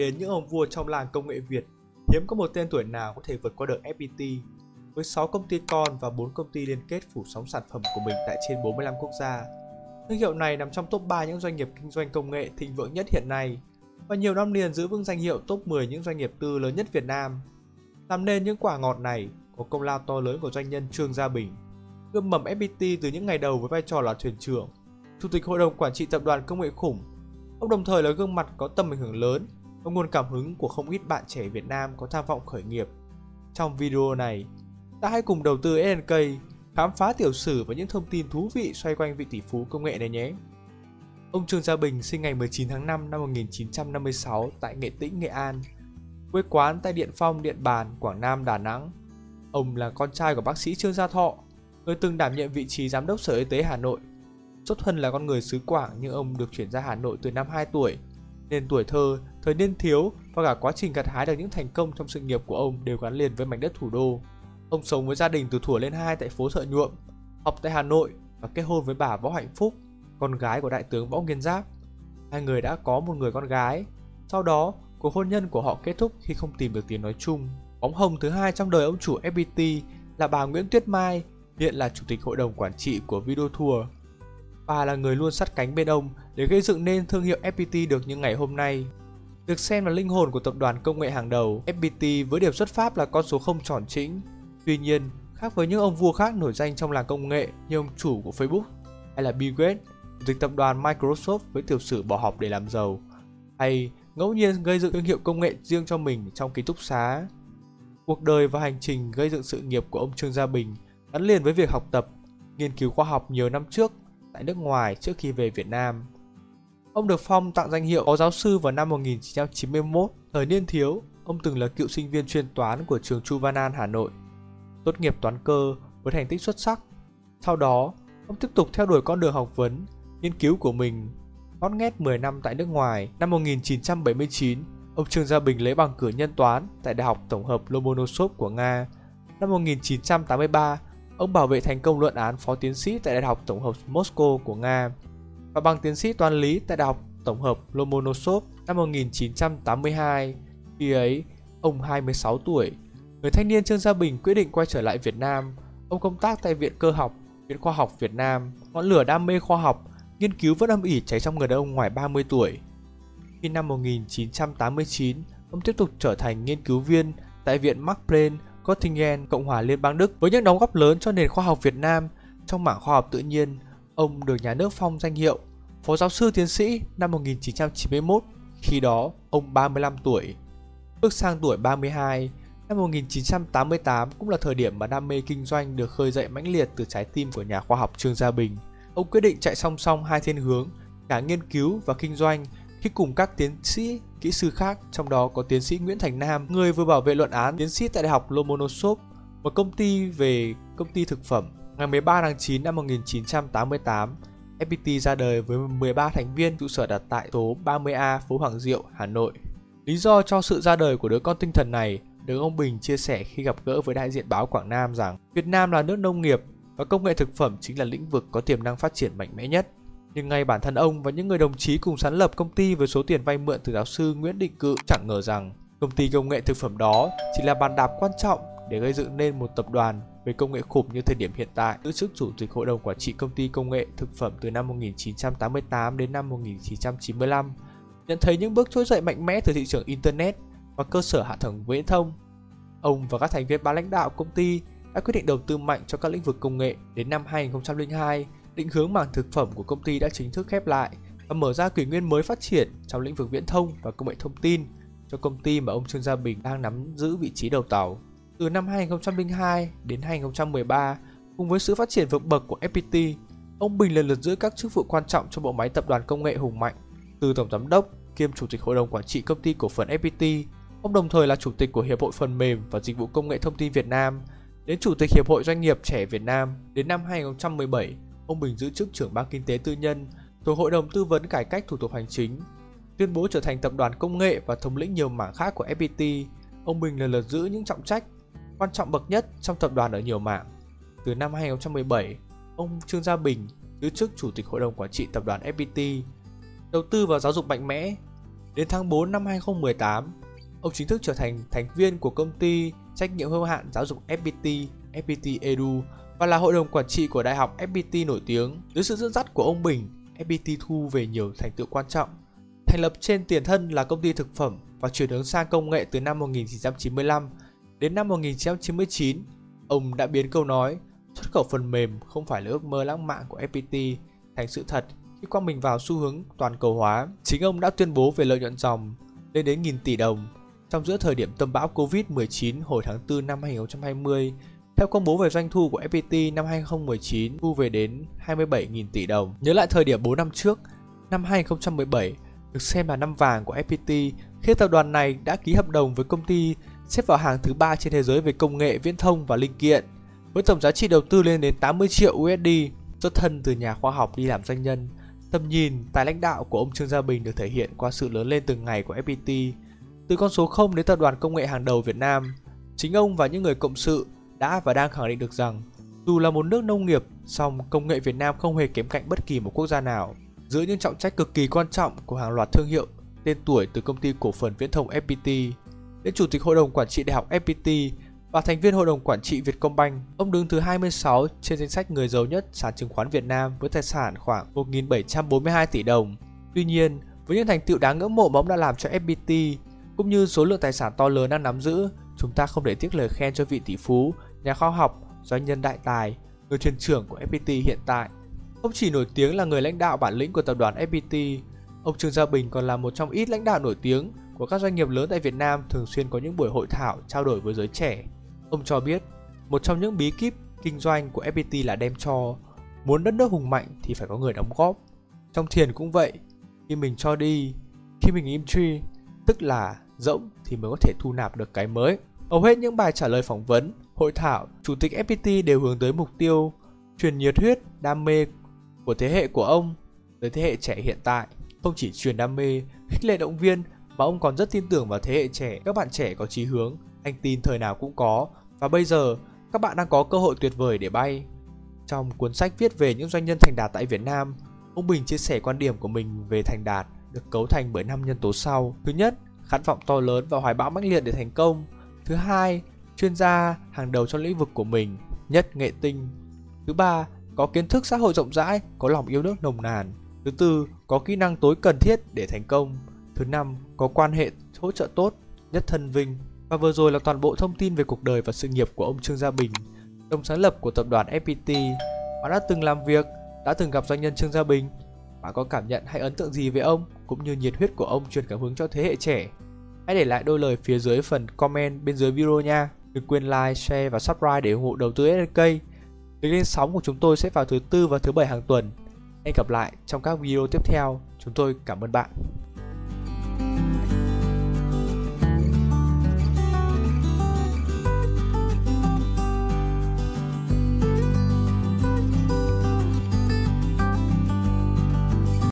đến những ông vua trong làng công nghệ Việt, hiếm có một tên tuổi nào có thể vượt qua được FPT. Với 6 công ty con và 4 công ty liên kết phủ sóng sản phẩm của mình tại trên 45 quốc gia. Thương hiệu này nằm trong top 3 những doanh nghiệp kinh doanh công nghệ thịnh vượng nhất hiện nay và nhiều năm liền giữ vững danh hiệu top 10 những doanh nghiệp tư lớn nhất Việt Nam. Làm nên những quả ngọt này có công lao to lớn của doanh nhân Trương Gia Bình, gươm mầm FPT từ những ngày đầu với vai trò là thuyền trưởng, chủ tịch hội đồng quản trị tập đoàn công nghệ khủng. Ông đồng thời là gương mặt có tầm ảnh hưởng lớn và nguồn cảm hứng của không ít bạn trẻ Việt Nam có tham vọng khởi nghiệp. Trong video này, ta hãy cùng đầu tư SNK khám phá tiểu sử và những thông tin thú vị xoay quanh vị tỷ phú công nghệ này nhé. Ông Trương Gia Bình sinh ngày 19 tháng 5 năm 1956 tại Nghệ Tĩnh, Nghệ An. Quê quán tại Điện Phong, Điện Bàn, Quảng Nam, Đà Nẵng. Ông là con trai của bác sĩ Trương Gia Thọ, người từng đảm nhiệm vị trí giám đốc Sở Y tế Hà Nội. Xuất thân là con người xứ Quảng nhưng ông được chuyển ra Hà Nội từ năm 2 tuổi, nên tuổi thơ, thời niên thiếu và cả quá trình gặt hái được những thành công trong sự nghiệp của ông đều gắn liền với mảnh đất thủ đô. Ông sống với gia đình từ thuở lên hai tại phố Thợ Nhuộm, học tại Hà Nội và kết hôn với bà Võ Hạnh Phúc, con gái của đại tướng Võ Nguyên Giáp. Hai người đã có một người con gái. Sau đó, cuộc hôn nhân của họ kết thúc khi không tìm được tiếng nói chung. Bóng hồng thứ hai trong đời ông chủ FPT là bà Nguyễn Tuyết Mai, hiện là chủ tịch hội đồng quản trị của Video Tour. Bà là người luôn sát cánh bên ông để gây dựng nên thương hiệu FPT được như ngày hôm nay. Được xem là linh hồn của tập đoàn công nghệ hàng đầu, FPT với điểm xuất phát là con số không tròn chỉnh. Tuy nhiên, khác với những ông vua khác nổi danh trong làng công nghệ như ông chủ của Facebook hay là Bill Gates, chủ tịch tập đoàn Microsoft với tiểu sử bỏ học để làm giàu, hay ngẫu nhiên gây dựng thương hiệu công nghệ riêng cho mình trong ký túc xá. Cuộc đời và hành trình gây dựng sự nghiệp của ông Trương Gia Bình gắn liền với việc học tập, nghiên cứu khoa học nhiều năm trước tại nước ngoài trước khi về Việt Nam. Ông được phong tặng danh hiệu phó giáo sư vào năm 1991. Thời niên thiếu, ông từng là cựu sinh viên chuyên toán của trường Chu Văn An Hà Nội. Tốt nghiệp toán cơ với thành tích xuất sắc. Sau đó, ông tiếp tục theo đuổi con đường học vấn, nghiên cứu của mình. Ngót nghét 10 năm tại nước ngoài, năm 1979, ông Trương Gia Bình lấy bằng cử nhân toán tại Đại học Tổng hợp Lomonosov của Nga. Năm 1983, ông bảo vệ thành công luận án phó tiến sĩ tại Đại học Tổng hợp Moscow của Nga và bằng tiến sĩ toán lý tại Đại học Tổng hợp Lomonosov năm 1982. Khi ấy, ông 26 tuổi. Người thanh niên Trương Gia Bình quyết định quay trở lại Việt Nam. Ông công tác tại Viện Cơ học, Viện Khoa học Việt Nam. Ngọn lửa đam mê khoa học, nghiên cứu vẫn âm ỉ cháy trong người đàn ông ngoài 30 tuổi. Khi năm 1989, ông tiếp tục trở thành nghiên cứu viên tại Viện Max Planck Göttingen, Cộng hòa Liên bang Đức với những đóng góp lớn cho nền khoa học Việt Nam trong mảng khoa học tự nhiên. Ông được nhà nước phong danh hiệu Phó giáo sư tiến sĩ năm 1991, khi đó ông 35 tuổi. Bước sang tuổi 32, năm 1988 cũng là thời điểm mà đam mê kinh doanh được khơi dậy mãnh liệt từ trái tim của nhà khoa học Trương Gia Bình. Ông quyết định chạy song song hai thiên hướng, cả nghiên cứu và kinh doanh khi cùng các tiến sĩ, kỹ sư khác, trong đó có tiến sĩ Nguyễn Thành Nam, người vừa bảo vệ luận án tiến sĩ tại Đại học Lomonosov, một công ty về công ty thực phẩm. Ngày 13 tháng 9 năm 1988, FPT ra đời với 13 thành viên trụ sở đặt tại số 30A phố Hoàng Diệu, Hà Nội. Lý do cho sự ra đời của đứa con tinh thần này được ông Bình chia sẻ khi gặp gỡ với đại diện báo Quảng Nam rằng Việt Nam là nước nông nghiệp và công nghệ thực phẩm chính là lĩnh vực có tiềm năng phát triển mạnh mẽ nhất. Nhưng ngay bản thân ông và những người đồng chí cùng sáng lập công ty với số tiền vay mượn từ giáo sư Nguyễn Định Cự chẳng ngờ rằng công ty công nghệ thực phẩm đó chỉ là bàn đạp quan trọng để gây dựng nên một tập đoàn về công nghệ khủng như thời điểm hiện tại, giữ chức chủ tịch hội đồng quản trị công ty công nghệ thực phẩm từ năm 1988 đến năm 1995, nhận thấy những bước trỗi dậy mạnh mẽ từ thị trường internet và cơ sở hạ tầng viễn thông. Ông và các thành viên ban lãnh đạo công ty đã quyết định đầu tư mạnh cho các lĩnh vực công nghệ đến năm 2002 định hướng mảng thực phẩm của công ty đã chính thức khép lại và mở ra kỷ nguyên mới phát triển trong lĩnh vực viễn thông và công nghệ thông tin cho công ty mà ông Trương Gia Bình đang nắm giữ vị trí đầu tàu. Từ năm 2002 đến 2013, cùng với sự phát triển vượt bậc của FPT, ông Bình lần lượt giữ các chức vụ quan trọng trong bộ máy tập đoàn công nghệ hùng mạnh, từ tổng giám đốc kiêm chủ tịch hội đồng quản trị công ty cổ phần FPT. Ông đồng thời là chủ tịch của Hiệp hội Phần mềm và Dịch vụ Công nghệ Thông tin Việt Nam, đến chủ tịch Hiệp hội Doanh nghiệp trẻ Việt Nam đến năm 2017 ông Bình giữ chức trưởng ban kinh tế tư nhân thuộc Hội đồng Tư vấn Cải cách Thủ tục Hành chính. Tuyên bố trở thành tập đoàn công nghệ và thống lĩnh nhiều mảng khác của FPT, ông Bình lần lượt giữ những trọng trách quan trọng bậc nhất trong tập đoàn ở nhiều mảng. Từ năm 2017, ông Trương Gia Bình giữ chức Chủ tịch Hội đồng Quản trị Tập đoàn FPT, đầu tư vào giáo dục mạnh mẽ. Đến tháng 4 năm 2018, ông chính thức trở thành thành viên của công ty trách nhiệm hữu hạn giáo dục FPT, FPT Edu và là hội đồng quản trị của đại học FPT nổi tiếng. Dưới sự dẫn dắt của ông Bình, FPT thu về nhiều thành tựu quan trọng. Thành lập trên tiền thân là công ty thực phẩm và chuyển hướng sang công nghệ từ năm 1995 đến năm 1999, ông đã biến câu nói xuất khẩu phần mềm không phải là ước mơ lãng mạn của FPT thành sự thật khi quang mình vào xu hướng toàn cầu hóa. Chính ông đã tuyên bố về lợi nhuận dòng lên đến nghìn tỷ đồng trong giữa thời điểm tâm bão Covid-19 hồi tháng 4 năm 2020. Theo công bố về doanh thu của FPT năm 2019, thu về đến 27.000 tỷ đồng. Nhớ lại thời điểm 4 năm trước, năm 2017 được xem là năm vàng của FPT khi tập đoàn này đã ký hợp đồng với công ty xếp vào hàng thứ ba trên thế giới về công nghệ viễn thông và linh kiện, với tổng giá trị đầu tư lên đến 80 triệu USD. Xuất thân từ nhà khoa học đi làm doanh nhân, tầm nhìn, tài lãnh đạo của ông Trương Gia Bình được thể hiện qua sự lớn lên từng ngày của FPT. Từ con số 0 đến tập đoàn công nghệ hàng đầu Việt Nam, chính ông và những người cộng sự đã và đang khẳng định được rằng dù là một nước nông nghiệp, song công nghệ Việt Nam không hề kém cạnh bất kỳ một quốc gia nào. Giữa những trọng trách cực kỳ quan trọng của hàng loạt thương hiệu tên tuổi từ công ty cổ phần viễn thông FPT đến chủ tịch hội đồng quản trị đại học FPT và thành viên hội đồng quản trị Vietcombank. Ông đứng thứ 26 trên danh sách người giàu nhất sàn chứng khoán Việt Nam với tài sản khoảng 1.742 tỷ đồng. Tuy nhiên, với những thành tựu đáng ngưỡng mộ mà ông đã làm cho FPT cũng như số lượng tài sản to lớn đang nắm giữ, chúng ta không để tiếc lời khen cho vị tỷ phú, nhà khoa học, doanh nhân đại tài, người thuyền trưởng của FPT hiện tại. Không chỉ nổi tiếng là người lãnh đạo bản lĩnh của tập đoàn FPT, ông Trương Gia Bình còn là một trong ít lãnh đạo nổi tiếng của các doanh nghiệp lớn tại Việt Nam thường xuyên có những buổi hội thảo trao đổi với giới trẻ. Ông cho biết, một trong những bí kíp kinh doanh của FPT là đem cho, muốn đất nước hùng mạnh thì phải có người đóng góp. Trong thiền cũng vậy, khi mình cho đi, khi mình im truy, tức là rỗng thì mới có thể thu nạp được cái mới. Hầu hết những bài trả lời phỏng vấn, hội thảo, chủ tịch FPT đều hướng tới mục tiêu truyền nhiệt huyết, đam mê của thế hệ của ông tới thế hệ trẻ hiện tại. Không chỉ truyền đam mê, khích lệ động viên mà ông còn rất tin tưởng vào thế hệ trẻ, các bạn trẻ có chí hướng, anh tin thời nào cũng có và bây giờ các bạn đang có cơ hội tuyệt vời để bay. Trong cuốn sách viết về những doanh nhân thành đạt tại Việt Nam, ông Bình chia sẻ quan điểm của mình về thành đạt được cấu thành bởi năm nhân tố sau. Thứ nhất, khát vọng to lớn và hoài bão mãnh liệt để thành công. Thứ hai, chuyên gia hàng đầu trong lĩnh vực của mình, nhất nghệ tinh. Thứ ba, có kiến thức xã hội rộng rãi, có lòng yêu nước nồng nàn. Thứ tư, có kỹ năng tối cần thiết để thành công. Thứ năm, có quan hệ hỗ trợ tốt, nhất thân vinh. Và vừa rồi là toàn bộ thông tin về cuộc đời và sự nghiệp của ông Trương Gia Bình, đồng sáng lập của tập đoàn FPT. Bạn đã từng làm việc, đã từng gặp doanh nhân Trương Gia Bình. Bạn có cảm nhận hay ấn tượng gì về ông, cũng như nhiệt huyết của ông truyền cảm hứng cho thế hệ trẻ? Hãy để lại đôi lời phía dưới phần comment bên dưới video nha. Đừng quên like, share và subscribe để ủng hộ đầu tư SNK. Lịch lên sóng của chúng tôi sẽ vào thứ tư và thứ bảy hàng tuần. Hẹn gặp lại trong các video tiếp theo. Chúng tôi cảm ơn bạn.